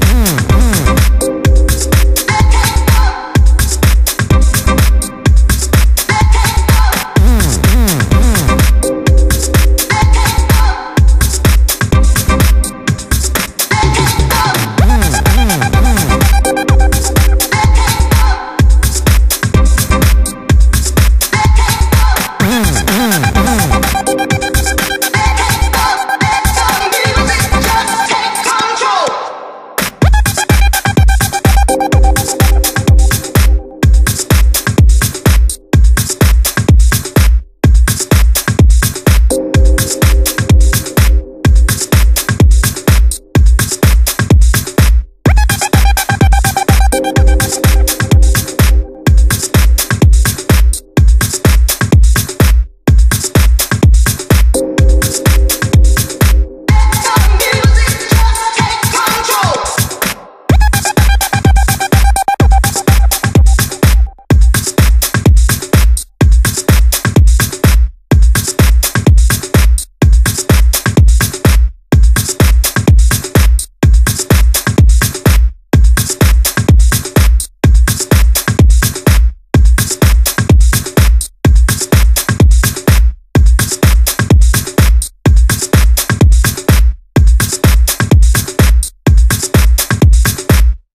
Mm.